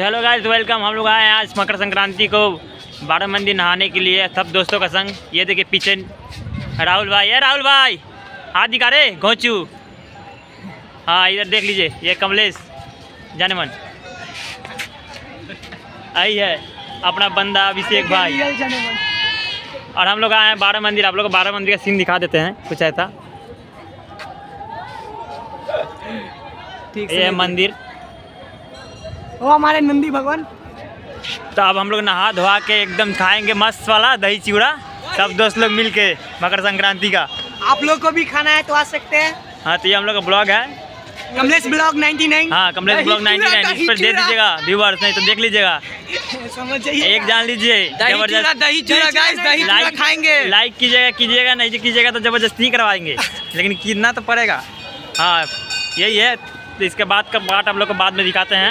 तो hello guys welcome हम लोग आए हैं आज मकर संक्रांति को बारह मंदिर नहाने के लिए सब दोस्तों का संग। ये देखिए पीछे राहुल भाई। है राहुल भाई हाथ दिखा रहे घोचू। हाँ इधर देख लीजिए ये कमलेश जाने मन। आई है अपना बंदा अभिषेक भाई। और हम लोग आए हैं बारह मंदिर आप लोग को बारह मंदिर का सीन दिखा देते हैं कुछ ऐसा। ये है मंदिर। वो हमारे नंदी भगवान। तो अब हम लोग नहा धोवा के एकदम खाएँगे मस्त वाला दही चिवड़ा सब दोस्त लोग मिल के मकर संक्रांति का। आप लोग को भी खाना है तो आ सकते हैं। हाँ तो ये हम लोग का ब्लॉग है। कमलेश ब्लॉग 99 हाँ कमलेश ब्लॉग चूड़ा, 99 इस पर दे दीजिएगा व्यूवर्स नहीं तो देख लीजिएगा। समझ एक जान लीजिए दही चूड़ा दही चूड़ा गाइस दही चूड़ा लाइक खाएँगे। लाइक कीजिएगा कीजिएगा नहीं कीजिएगा तो ज़बरदस्ती करवाएँगे। लेकिन कितना तो पड़ेगा। हाँ यही है। तो इसके बाद का पार्ट हम लोग को बाद में दिखाते हैं।